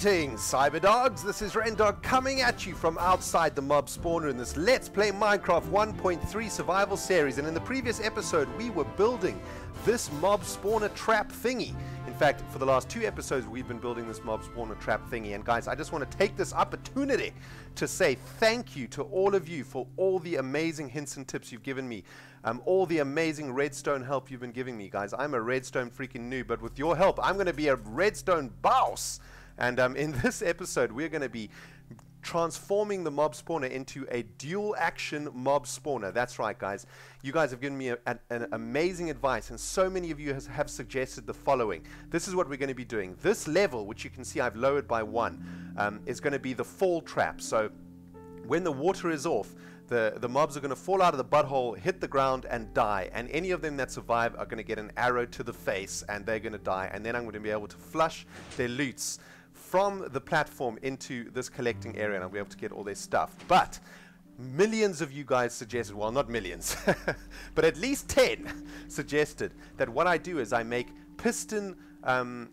Greetings, Cyber Dogs. This is Rendog coming at you from outside the mob spawner in this Let's Play Minecraft 1.3 survival series. And in the previous episode, we were building this mob spawner trap thingy. In fact, for the last two episodes, we've been building this mob spawner trap thingy. And guys, I just want to take this opportunity to say thank you to all of you for all the amazing hints and tips you've given me. Um, all the amazing redstone help you've been giving me, guys. I'm a redstone freaking noob, but with your help, I'm going to be a redstone boss. And um, in this episode, we're going to be transforming the mob spawner into a dual action mob spawner. That's right, guys. You guys have given me a, an, an, amazing advice, and so many of you has, have suggested the following. This is what we're going to be doing. This level, which you can see I've lowered by one, um, is going to be the fall trap. So when the water is off, the, the mobs are going to fall out of the butthole, hit the ground, and die. And any of them that survive are going to get an arrow to the face, and they're going to die. And then I'm going to be able to flush their loots from the platform into this collecting area, and I'll be able to get all their stuff. But millions of you guys suggested, well, not millions, but at least 10 suggested that what I do is I make piston, um,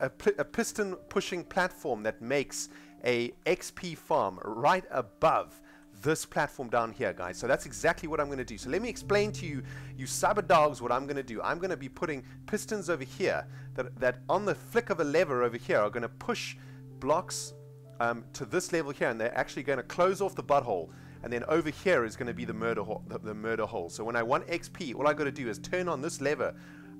a, a piston pushing platform that makes a XP farm right above this platform down here, guys. So that's exactly what I'm going to do. So let me explain to you, you cyber dogs, what I'm going to do. I'm going to be putting pistons over here that, that on the flick of a lever over here are going to push blocks um, to this level here, and they're actually going to close off the butthole. And then over here is going to be the murder, the, the murder hole. So when I want XP, all I got to do is turn on this lever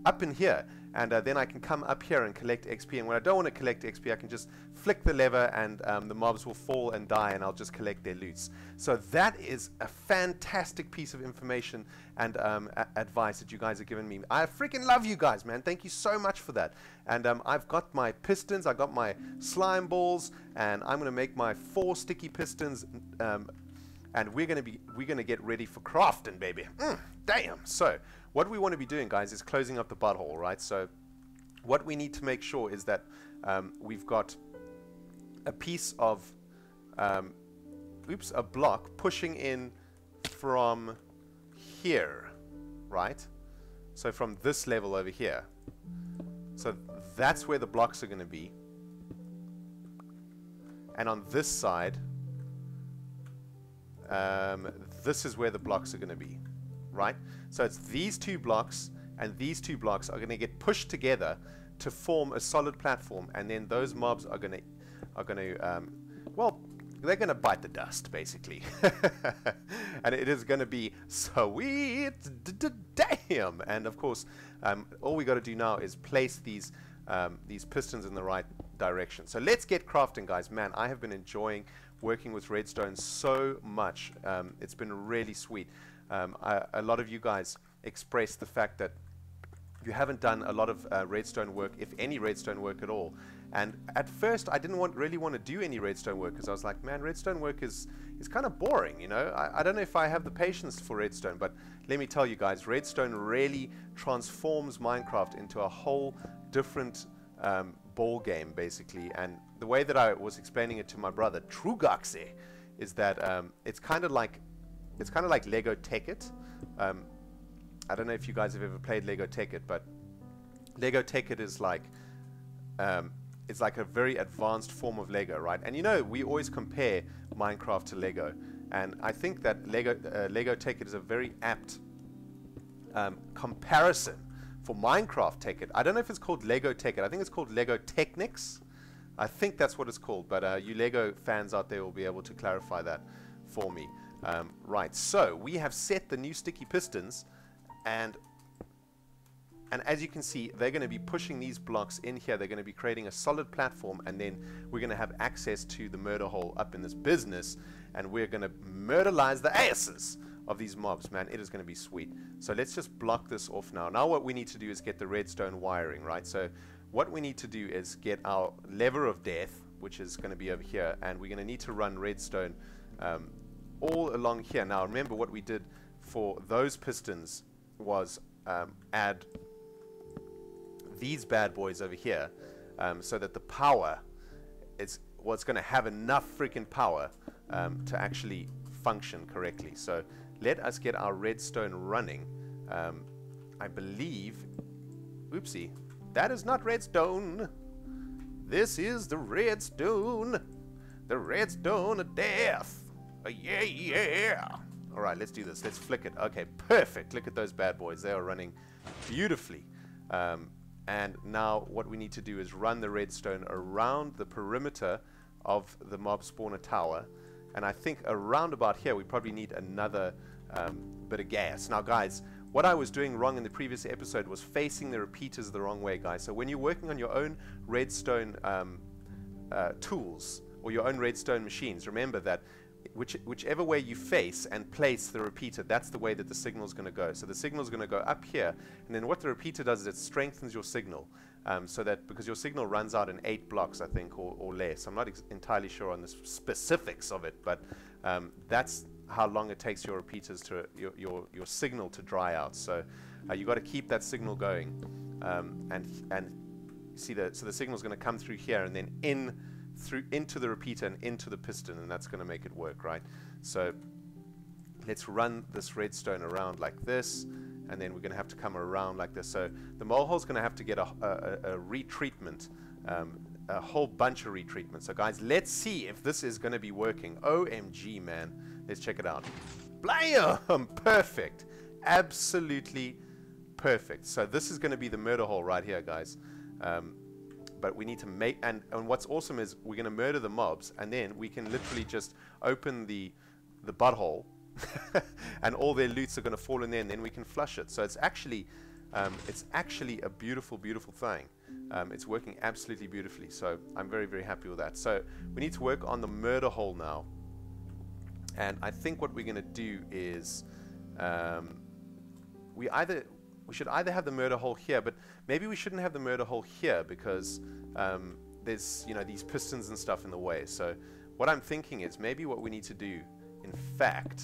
up in here and uh, then I can come up here and collect XP and when I don't want to collect XP I can just flick the lever and um, the mobs will fall and die and I'll just collect their loots so that is a fantastic piece of information and um, advice that you guys have given me. I freaking love you guys man. Thank you so much for that. And um, I've got my pistons I've got my slime balls and I'm gonna make my four sticky pistons um, and we're gonna be we're gonna get ready for crafting baby. Mm, damn. So what we want to be doing, guys, is closing up the butthole, right? So what we need to make sure is that um, we've got a piece of, um, oops, a block pushing in from here, right? So from this level over here. So that's where the blocks are going to be. And on this side, um, this is where the blocks are going to be right? So it's these two blocks and these two blocks are going to get pushed together to form a solid platform, and then those mobs are going to are going to um, well they're going to bite the dust basically. And it is going to be sweet. Damn! And of course um, all we got to do now is place these um, these pistons in the right direction. So let's get crafting guys. Man I have been enjoying working with redstone so much. Um, it's been really sweet um, I, a lot of you guys expressed the fact that you haven't done a lot of uh, redstone work, if any redstone work at all. And at first, I didn't want really want to do any redstone work because I was like, man, redstone work is is kind of boring, you know. I, I don't know if I have the patience for redstone, but let me tell you guys, redstone really transforms Minecraft into a whole different um, ball game, basically. And the way that I was explaining it to my brother, Trugaxe, is that um, it's kind of like it's kind of like Lego Tekkit. Um, I don't know if you guys have ever played Lego Tekkit, but Lego Tekkit is like um, it's like a very advanced form of Lego, right? And you know, we always compare Minecraft to Lego, and I think that Lego uh, Lego Tekkit is a very apt um, comparison for Minecraft Tekkit. I don't know if it's called Lego Tekkit. I think it's called Lego Technics. I think that's what it's called, but uh, you Lego fans out there will be able to clarify that for me. Um, right, so we have set the new sticky pistons and and as you can see, they're going to be pushing these blocks in here. They're going to be creating a solid platform, and then we're going to have access to the murder hole up in this business, and we're going to murderize the asses of these mobs, man. It is going to be sweet. So let's just block this off now. Now what we need to do is get the redstone wiring, right? So what we need to do is get our lever of death, which is going to be over here, and we're going to need to run redstone um, all along here. Now remember what we did for those pistons was um, add these bad boys over here um, so that the power is what's going to have enough freaking power um, to actually function correctly. So let us get our redstone running. Um, I believe, oopsie, that is not redstone. This is the redstone. The redstone of death. Uh, yeah, yeah. All right, let's do this. Let's flick it. Okay, perfect. Look at those bad boys. They are running beautifully. Um, and now what we need to do is run the redstone around the perimeter of the mob spawner tower. And I think around about here we probably need another um, bit of gas. Now guys, what I was doing wrong in the previous episode was facing the repeaters the wrong way, guys. So when you're working on your own redstone um, uh, tools or your own redstone machines, remember that which, whichever way you face and place the repeater, that's the way that the signal is going to go. So the signal is going to go up here, and then what the repeater does is it strengthens your signal. Um, so that because your signal runs out in eight blocks, I think, or, or less. I'm not entirely sure on the specifics of it, but um, that's how long it takes your repeaters to your your, your signal to dry out. So uh, you got to keep that signal going, um, and and see the so the signal is going to come through here and then in through into the repeater and into the piston, and that's going to make it work, right? So let's run this redstone around like this, and then we're going to have to come around like this. So the mole is going to have to get a, a, a retreatment, um, a whole bunch of retreatment. So guys, let's see if this is going to be working. OMG, man. Let's check it out. Blam! Perfect. Absolutely perfect. So this is going to be the murder hole right here, guys. Um, but we need to make and, and what's awesome is we're going to murder the mobs and then we can literally just open the the butthole and all their loots are going to fall in there and then we can flush it. So it's actually um, it's actually a beautiful beautiful thing. Um, it's working absolutely beautifully so I'm very very happy with that. So we need to work on the murder hole now. And I think what we're going to do is um, we either we should either have the murder hole here, but maybe we shouldn't have the murder hole here because um, there's you know these pistons and stuff in the way. So what I'm thinking is maybe what we need to do, in fact,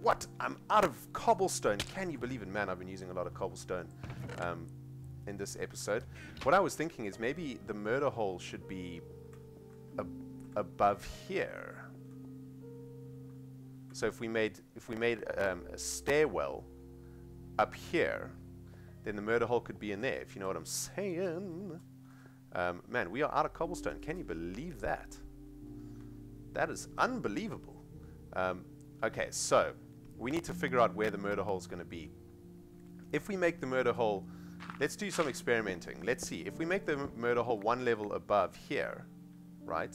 what? I'm out of cobblestone. Can you believe it? Man, I've been using a lot of cobblestone um, in this episode. What I was thinking is maybe the murder hole should be ab above here. So if we made if we made um, a stairwell up here, then the murder hole could be in there. If you know what I'm saying. Um, man, we are out of cobblestone. Can you believe that? That is unbelievable. Um, okay, so we need to figure out where the murder hole is going to be. If we make the murder hole, let's do some experimenting. Let's see. If we make the murder hole one level above here, right?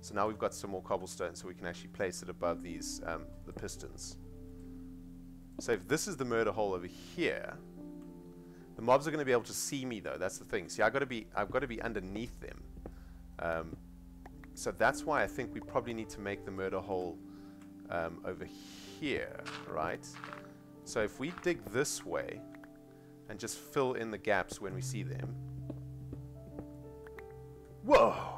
So now we've got some more cobblestone so we can actually place it above these um, the pistons. So if this is the murder hole over here, the mobs are going to be able to see me though. That's the thing. See, I got to be I've got to be underneath them. Um, so that's why I think we probably need to make the murder hole um, over here, right? So if we dig this way and just fill in the gaps when we see them. Whoa!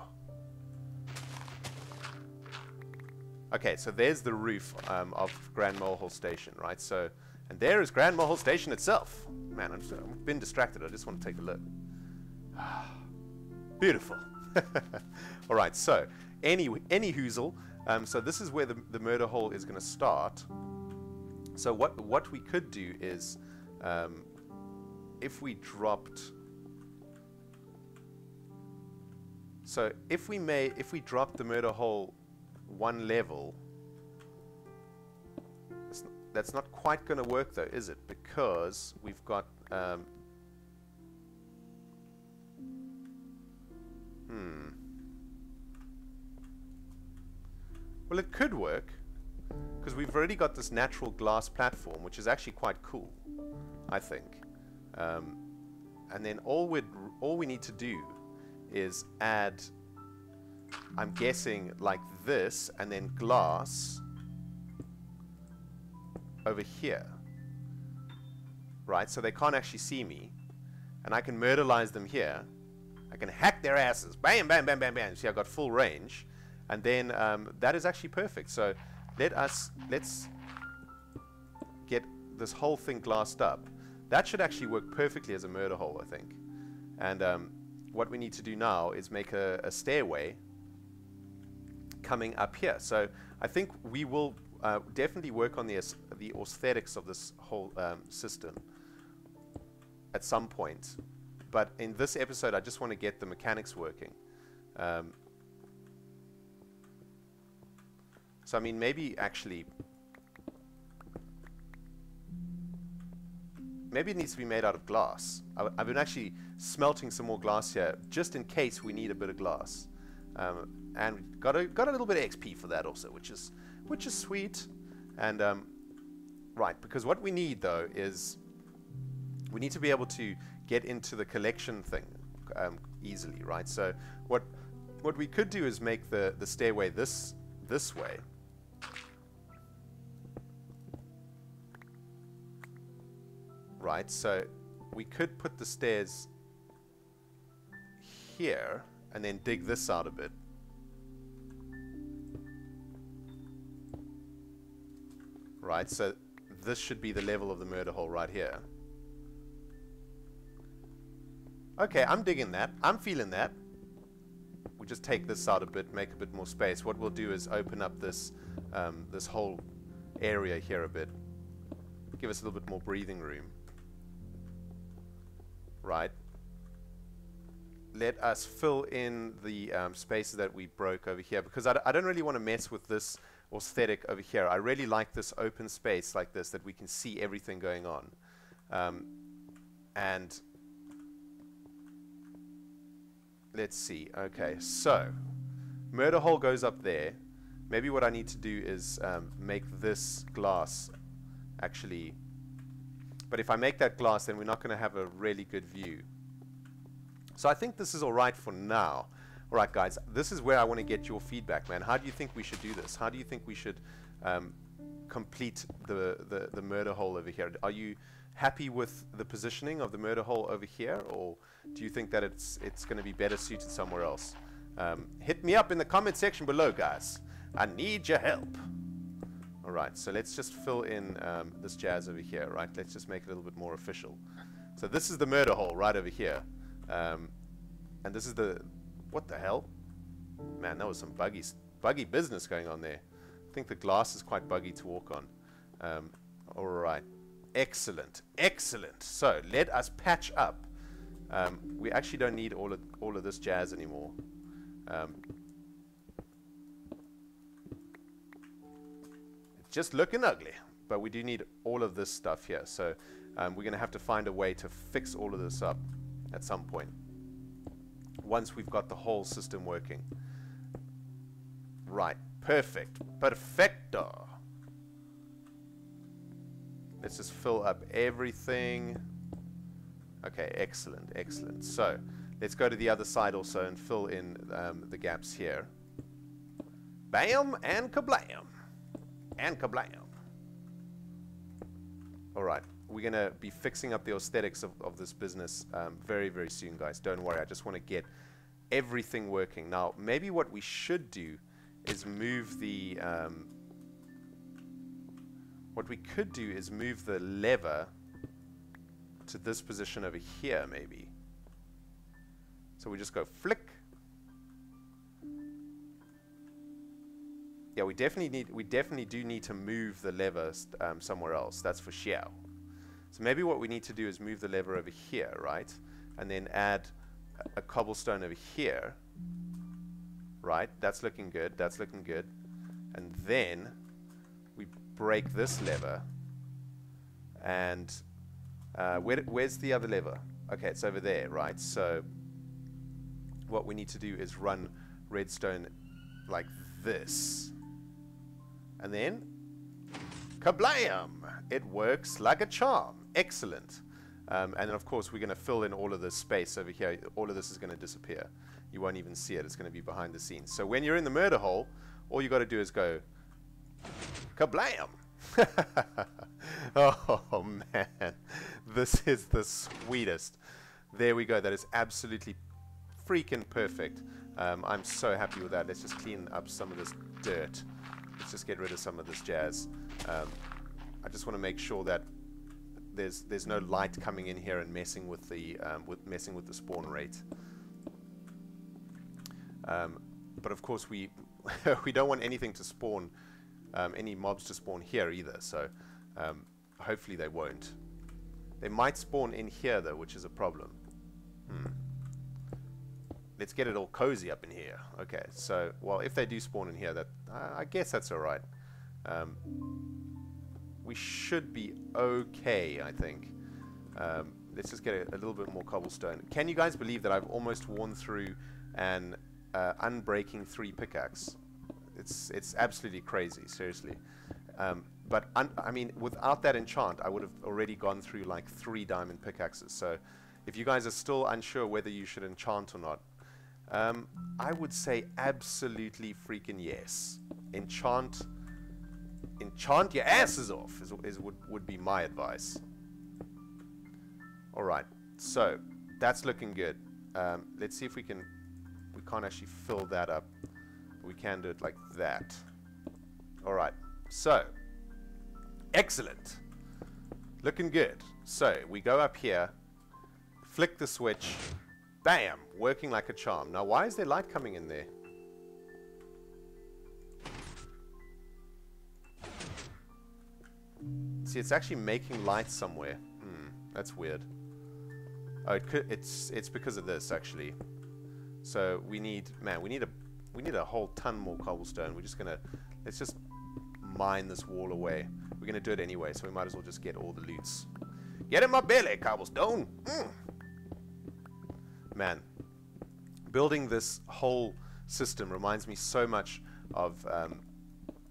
Okay, so there's the roof um, of Grand Molehole Station, right? So, and there is Grand Molehole Station itself. Man, i have been distracted. I just want to take a look. Beautiful. All right, so any any hoozle. Um, so this is where the, the murder hole is going to start. So what what we could do is, um, if we dropped. So if we may, if we dropped the murder hole one level. that's not quite going to work though, is it? Because we've got... Um, hmm. Well, it could work. Because we've already got this natural glass platform, which is actually quite cool, I think. Um, and then all we all we need to do is add I'm guessing like this and then glass over here. Right, so they can't actually see me. And I can murderize them here. I can hack their asses. Bam, bam, bam, bam, bam. See, I got full range. And then um, that is actually perfect. So let us, let's get this whole thing glassed up. That should actually work perfectly as a murder hole, I think. And um, what we need to do now is make a, a stairway coming up here. So I think we will uh, definitely work on the, the aesthetics of this whole um, system at some point. But in this episode, I just want to get the mechanics working. Um, so, I mean, maybe actually... Maybe it needs to be made out of glass. I, I've been actually smelting some more glass here, just in case we need a bit of glass. Um, and got a got a little bit of XP for that also, which is which is sweet. And um, right, because what we need though is we need to be able to get into the collection thing um, easily, right? So what what we could do is make the the stairway this this way. Right, so we could put the stairs here and then dig this out a bit. Right, so this should be the level of the murder hole right here. Okay, I'm digging that. I'm feeling that. We just take this out a bit, make a bit more space. What we'll do is open up this um, this whole area here a bit. Give us a little bit more breathing room. Right. Let us fill in the um, spaces that we broke over here because I d I don't really want to mess with this aesthetic over here. I really like this open space like this that we can see everything going on. Um, and let's see. Okay, so murder hole goes up there. Maybe what I need to do is um, make this glass actually. But if I make that glass, then we're not going to have a really good view. So I think this is all right for now. All right, guys, this is where I want to get your feedback, man. How do you think we should do this? How do you think we should um, complete the, the, the murder hole over here? Are you happy with the positioning of the murder hole over here, or do you think that it's, it's going to be better suited somewhere else? Um, hit me up in the comment section below, guys. I need your help. All right, so let's just fill in um, this jazz over here, right? Let's just make it a little bit more official. So this is the murder hole right over here. Um, and this is the, what the hell? Man, that was some buggy, buggy business going on there. I think the glass is quite buggy to walk on. Um, all right. Excellent. Excellent. So let us patch up. Um, we actually don't need all of, all of this jazz anymore. Um, just looking ugly. But we do need all of this stuff here. So um, we're going to have to find a way to fix all of this up at some point once we've got the whole system working. Right, perfect, perfecto. Let's just fill up everything. Okay, excellent, excellent. So, let's go to the other side also and fill in um, the gaps here. Bam and kablam. And kablam. Alright, we're going to be fixing up the aesthetics of, of this business um, very, very soon, guys. Don't worry. I just want to get everything working. Now, maybe what we should do is move the... Um, what we could do is move the lever to this position over here, maybe. So we just go flick. Yeah, we definitely need, we definitely do need to move the lever um, somewhere else. That's for sure. So maybe what we need to do is move the lever over here, right? And then add a, cobblestone over here. Right? That's looking good. That's looking good. And then we break this lever. And uh, where, where's the other lever? Okay, it's over there, right? So what we need to do is run redstone like this. And then, kablam! It works like a charm. Excellent. Um, and then, of course, we're going to fill in all of this space over here. All of this is going to disappear. You won't even see it. It's going to be behind the scenes. So when you're in the murder hole, all you got to do is go kablam. oh, man. This is the sweetest. There we go. That is absolutely freaking perfect. Um, I'm so happy with that. Let's just clean up some of this dirt. Let's just get rid of some of this jazz. Um, I just want to make sure that there's there's no light coming in here and messing with the um, with messing with the spawn rate. Um, but of course we we don't want anything to spawn um, any mobs to spawn here either. So um, hopefully they won't. They might spawn in here though, which is a problem. let's get it all cozy up in here. Okay, so, well, if they do spawn in here, that uh, I guess that's alright. Um, we should be okay, I think. Um, let's just get a, a, little bit more cobblestone. Can you guys believe that I've almost worn through an uh, unbreaking 3 pickaxe? It's, it's absolutely crazy, seriously. Um, but, I mean, without that enchant, I would have already gone through like 3 diamond pickaxes. So, if you guys are still unsure whether you should enchant or not, um, I would say absolutely freaking yes. Enchant, enchant your asses off is, is would, would be my advice. Alright, so that's looking good. Um, let's see if we can, we can't actually fill that up. We can do it like that. Alright, so, excellent. Looking good. So, we go up here, flick the switch, bam, working like a charm. Now, why is there light coming in there? See, it's actually making light somewhere. Hmm, that's weird. Oh, it could, it's it's because of this actually. So we need, man, we need a we need a whole ton more cobblestone. We're just gonna let's just mine this wall away. We're gonna do it anyway, so we might as well just get all the loots. Get in my belly, cobblestone. Mm man, building this whole system reminds me so much of um,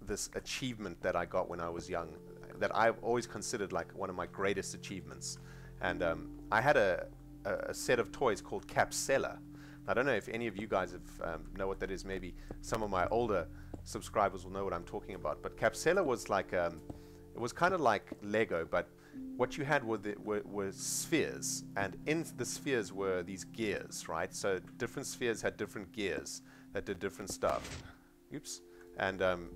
this achievement that I got when I was young, that I've always considered like one of my greatest achievements. And um, I had a, a, a, set of toys called Capsella. I don't know if any of you guys have, um, know what that is. Maybe some of my older subscribers will know what I'm talking about. But Capsella was like, um, it was kind of like Lego, but what you had were, the, were, were, spheres, and in the spheres were these gears, right? So different spheres had different gears that did different stuff. Oops. And um,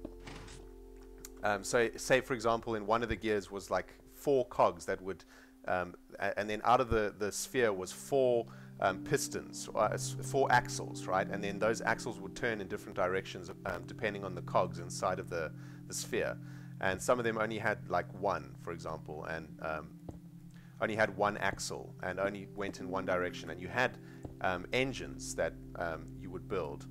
um, so, say for example, in one of the gears was like four cogs that would, um, and then out of the, the sphere was four um, pistons, uh, four axles, right? And then those axles would turn in different directions um, depending on the cogs inside of the, the sphere and some of them only had like one, for example, and um, only had one axle and only went in one direction. And you had um, engines that you would build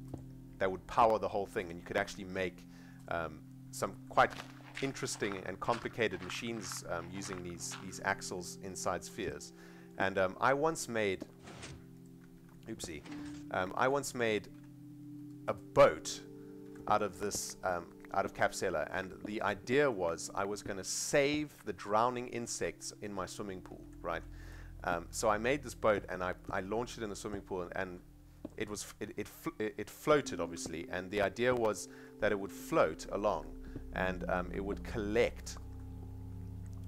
that would power the whole thing, and you could actually make um, some quite interesting and complicated machines um, using these these axles inside spheres. And um, I once made, oopsie, I once made a boat out of this um, out of Capsella, and the idea was I was going to save the drowning insects in my swimming pool, right? Um, so I made this boat and I, I launched it in the swimming pool, and, and it was it it, fl it floated obviously, and the idea was that it would float along, and um, it would collect.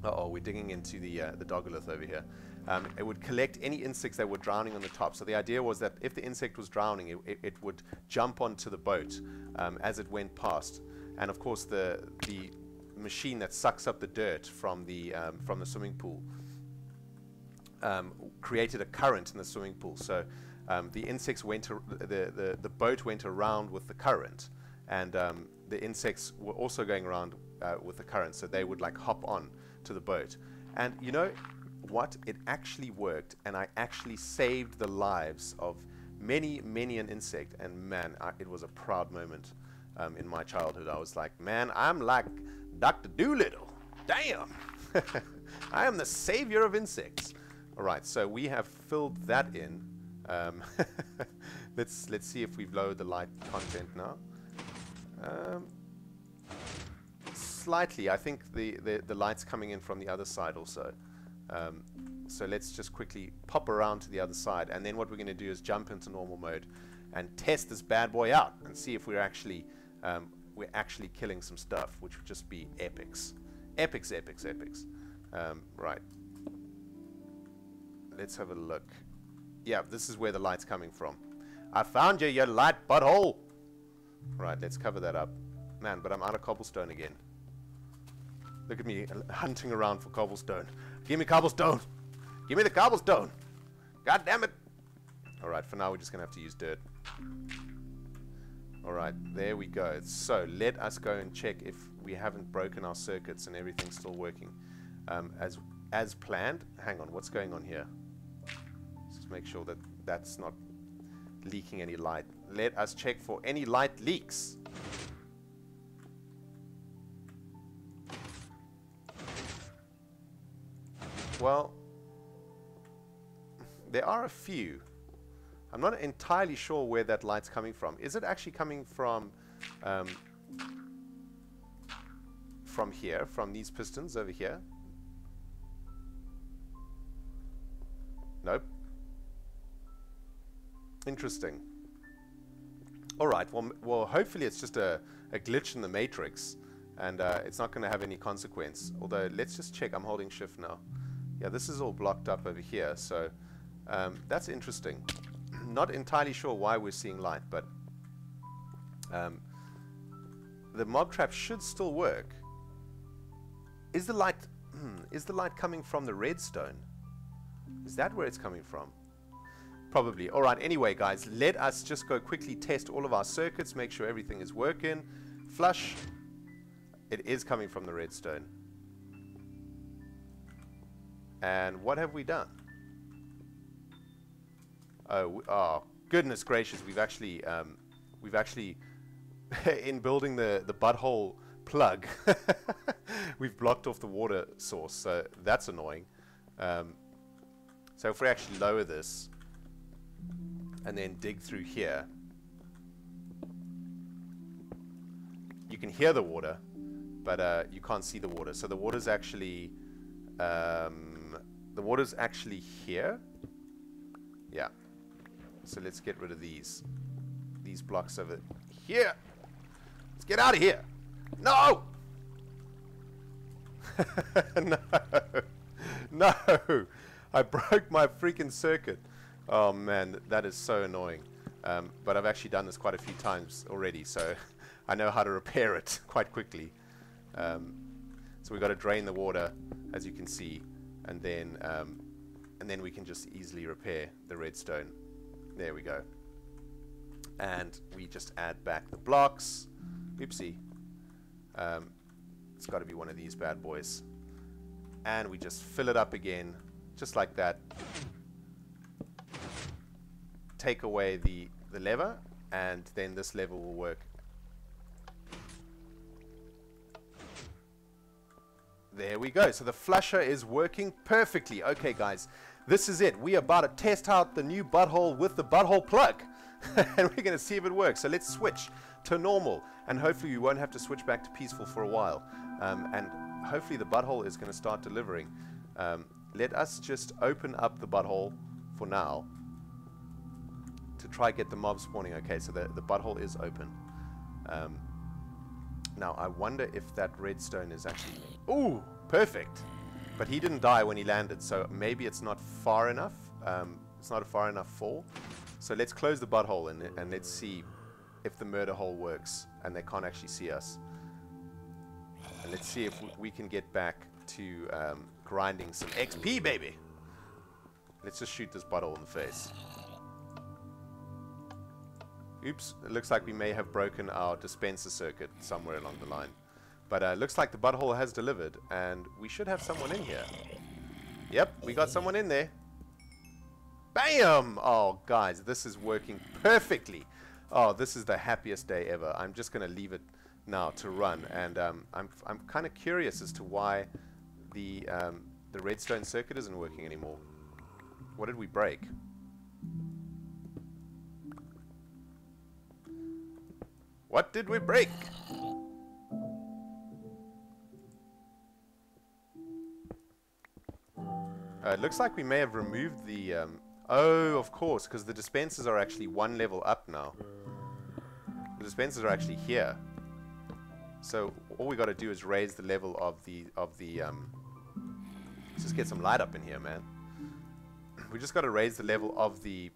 Uh oh, we're digging into the uh, the Dogolith over here. Um, it would collect any insects that were drowning on the top. So the idea was that if the insect was drowning, it, it, it would jump onto the boat um, as it went past and of course the the machine that sucks up the dirt from the um, from the swimming pool um, created a current in the swimming pool. So um, the insects went the, the the boat went around with the current, and um, the insects were also going around uh, with the current. So they would like hop on to the boat, and you know what? It actually worked, and I actually saved the lives of many many an insect. And man, I, it was a proud moment um, in my childhood. I was like, man, I'm like Dr. Dolittle. Damn. I am the savior of insects. All right, so we have filled that in. Um, let's let's see if we've lowered the light content now. Um, slightly, I think the, the, the light's coming in from the other side also. Um, so let's just quickly pop around to the other side, and then what we're going to do is jump into normal mode and test this bad boy out and see if we're actually um, we're actually killing some stuff, which would just be epics. Epics, epics, epics. Um, right. Let's have a look. Yeah, this is where the light's coming from. I found you, you light butthole! Right, let's cover that up. Man, but I'm out of cobblestone again. Look at me hunting around for cobblestone. Give me cobblestone! Give me the cobblestone! God damn it! Alright, for now we're just gonna have to use dirt. Alright, there we go. So, let us go and check if we haven't broken our circuits and everything's still working um, as as planned. Hang on, what's going on here? Let's just make sure that that's not... leaking any light. Let us check for any light leaks. Well, there are a few. I'm not entirely sure where that light's coming from. Is it actually coming from um, from here, from these pistons over here? Nope. Interesting. Alright, well, well hopefully it's just a, a glitch in the matrix and uh, it's not going to have any consequence. Although, let's just check. I'm holding shift now. Yeah, this is all blocked up over here, so um, that's interesting. not entirely sure why we're seeing light, but um, the mob trap should still work. Is the light is the light coming from the redstone? Is that where it's coming from? Probably. Alright, anyway guys, let us just go quickly test all of our circuits, make sure everything is working. Flush. It is coming from the redstone. And what have we done? Oh, oh goodness gracious, we've actually, um, we've actually, in building the, the butthole plug, we've blocked off the water source, so that's annoying. Um, so if we actually lower this, and then dig through here, you can hear the water, but uh, you can't see the water. So the water's actually, um, the water's actually here. Yeah. So let's get rid of these, these blocks over here. Let's get out of here. No! no. No. I broke my freaking circuit. Oh man, that is so annoying. Um, but I've actually done this quite a few times already, so I know how to repair it quite quickly. Um, so we've got to drain the water, as you can see, and then um, and then we can just easily repair the redstone. There we go. And we just add back the blocks. Oopsie. Um, it's got to be one of these bad boys. And we just fill it up again, just like that take away the, the lever and then this lever will work. There we go. So the flusher is working perfectly. Okay, guys, this is it. We are about to test out the new butthole with the butthole plug. and we're going to see if it works. So let's switch to normal. And hopefully we won't have to switch back to peaceful for a while. Um, and hopefully the butthole is going to start delivering. Um, let us just open up the butthole for now try get the mob spawning okay. So the, the butthole is open. Um, now, I wonder if that redstone is actually... Ooh, perfect. But he didn't die when he landed, so maybe it's not far enough. Um, it's not a far enough fall. So let's close the butthole and, and let's see if the murder hole works and they can't actually see us. And let's see if we can get back to um, grinding some XP, baby. Let's just shoot this butthole in the face. Oops, it looks like we may have broken our dispenser circuit somewhere along the line. But uh, looks like the butthole has delivered, and we should have someone in here. Yep, we got someone in there. Bam! Oh, guys, this is working perfectly. Oh, this is the happiest day ever. I'm just going to leave it now to run, and um, I'm, I'm kind of curious as to why the, um, the redstone circuit isn't working anymore. What did we break? What did we break? Uh, it looks like we may have removed the... Um, oh, of course, because the dispensers are actually one level up now. The dispensers are actually here. So all we got to do is raise the level of the of the. Um, let's just get some light up in here, man. We just got to raise the level of the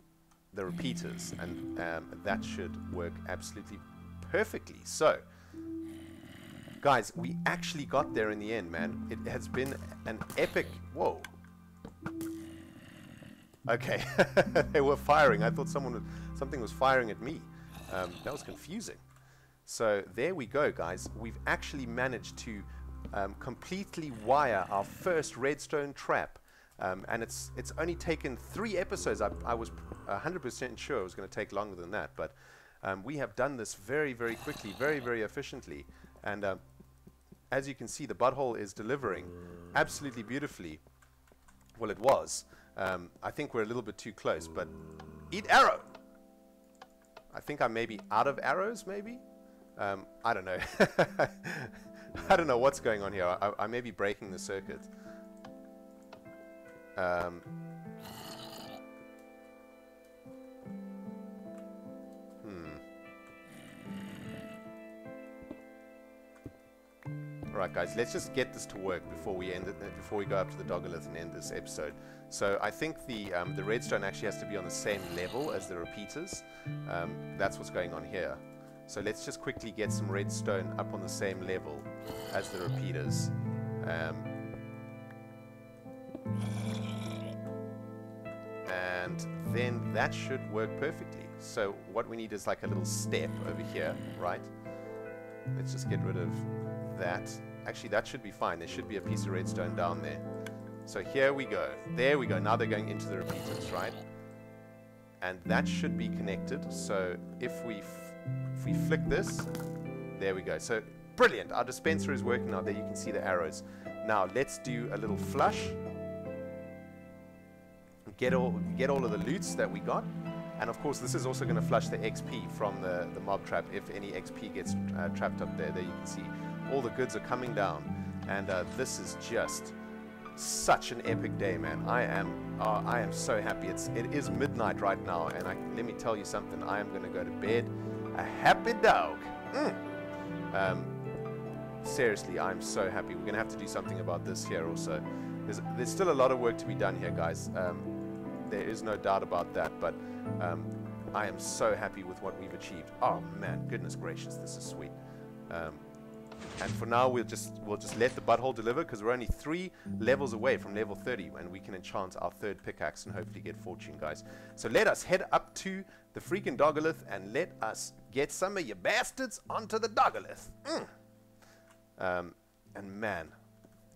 the repeaters, and um, that should work absolutely perfectly. So, guys, we actually got there in the end, man. It has been an epic... Whoa. Okay, they were firing. I thought someone, something was firing at me. Um, that was confusing. So there we go, guys. We've actually managed to um, completely wire our first redstone trap Um, and it's it's only taken three episodes. I, I was 100% sure it was going to take longer than that, but um, we have done this very, very quickly, very, very efficiently. And uh, as you can see, the butthole is delivering absolutely beautifully. Well, it was. Um, I think we're a little bit too close, but eat arrow. I think I may be out of arrows, maybe. Um, I don't know. I don't know what's going on here. I, I may be breaking the circuit. Um, Alright guys, let's just get this to work before we end it, before we go up to the Dogolith and end this episode. So I think the um, the redstone actually has to be on the same level as the repeaters. Um, that's what's going on here. So let's just quickly get some redstone up on the same level as the repeaters. Um, and then that should work perfectly. So what we need is like a little step over here, right? Let's just get rid of that. Actually, that should be fine. There should be a piece of redstone down there. So here we go. There we go. Now they're going into the repeaters, right? And that should be connected. So if we if we flick this, there we go. So brilliant. Our dispenser is working now. There you can see the arrows. Now let's do a little flush. Get all get all of the loots that we got. And of course, this is also going to flush the XP from the, the mob trap if any XP gets uh, trapped up there. There you can see all the goods are coming down. And uh, this is just such an epic day, man. I am, uh, I am so happy. It's, it is midnight right now, and I, let me tell you something. I am going to go to bed a happy dog. Mm. Um, seriously, I'm so happy. We're going to have to do something about this here also. There's, there's still a lot of work to be done here, guys. Um, there is no doubt about that, but um, I am so happy with what we've achieved. Oh man, goodness gracious, this is sweet. Um, and for now, we'll just we'll just let the butthole deliver because we're only three levels away from level 30, and we can enchant our third pickaxe and hopefully get fortune, guys. So let us head up to the freaking Dogolith and let us get some of you bastards onto the Dogolith. Mm. Um, and man,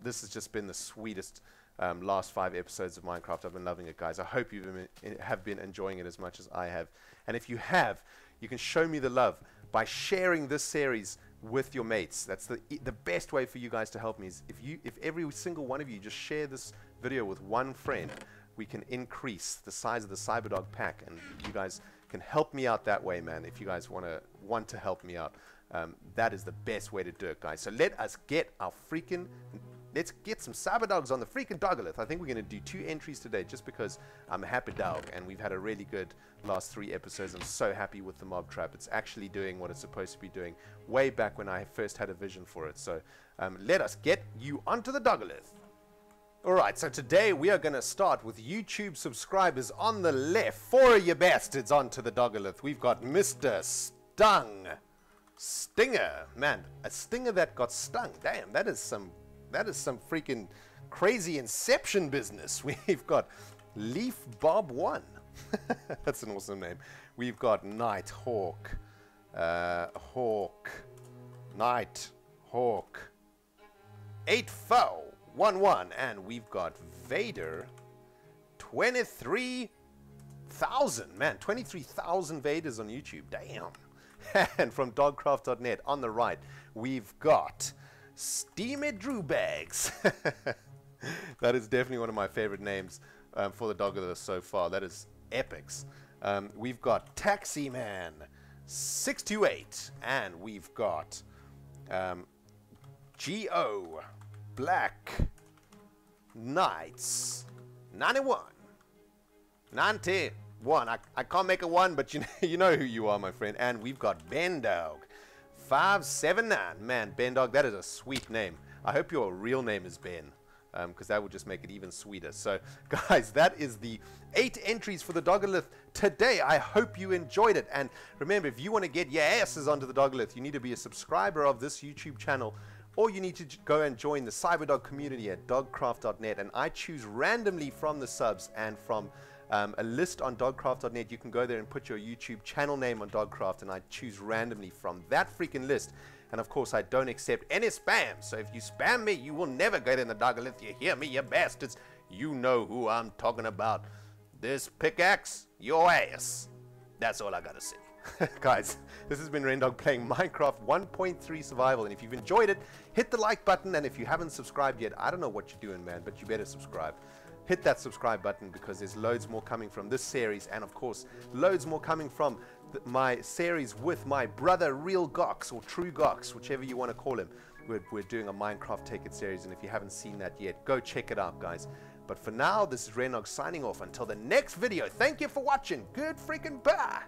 this has just been the sweetest um, last five episodes of Minecraft. I've been loving it, guys. I hope you have been enjoying it as much as I have. And if you have, you can show me the love by sharing this series with your mates. That's the the best way for you guys to help me is if you if every single one of you just share this video with one friend, we can increase the size of the Cyberdog pack, and you guys can help me out that way, man. If you guys want to want to help me out, um, that is the best way to do it, guys. So let us get our freaking let's get some cyber dogs on the freaking Dogolith. I think we're going to do two entries today just because I'm a happy dog and we've had a really good last three episodes. I'm so happy with the mob trap. It's actually doing what it's supposed to be doing way back when I first had a vision for it. So um, let us get you onto the Dogolith. Alright, so today we are going to start with YouTube subscribers on the left. Four of you bastards onto the Dogolith. We've got Mr. Stung. Stinger. Man, a stinger that got stung. Damn, that is some that is some freaking crazy inception business. We've got Leaf Bob 1. That's an awesome name. We've got Night Hawk, uh, Hawk, Night Hawk, 8 Foe, 1 1, and we've got Vader, 23,000. Man, 23,000 Vaders on YouTube. Damn. and from dogcraft.net on the right, we've got Steamy Drew Bags. that is definitely one of my favorite names um, for the dog of so far. That is epics. Um, we've got Taxi Man 628, and we've got um, G.O. Black Knights 91. 91. I, I can't make a one, but you know, you know who you are, my friend. And we've got Ben Dog 579. Man, Ben Dog, that is a sweet name. I hope your real name is Ben because um, that would just make it even sweeter. So, guys, that is the eight entries for the Dogolith today. I hope you enjoyed it. And remember, if you want to get your asses onto the Dogolith, you need to be a subscriber of this YouTube channel or you need to go and join the Cyberdog community at dogcraft.net. And I choose randomly from the subs and from um, a list on dogcraft.net. You can go there and put your YouTube channel name on Dogcraft, and I choose randomly from that freaking list. And of course, I don't accept any spam. So if you spam me, you will never get in the Dogolith. You hear me, you bastards. you know who I'm talking about. This pickaxe, your ass. That's all I gotta say. Guys, this has been Rendog playing Minecraft 1.3 Survival, and if you've enjoyed it, hit the like button, and if you haven't subscribed yet, I don't know what you're doing, man, but you better subscribe. Hit that subscribe button because there's loads more coming from this series, and of course, loads more coming from my series with my brother, Real Gox, or True Gox, whichever you want to call him. We're, we're doing a Minecraft Take It series, and if you haven't seen that yet, go check it out, guys. But for now, this is Rendog signing off. Until the next video, thank you for watching. Good freaking bye.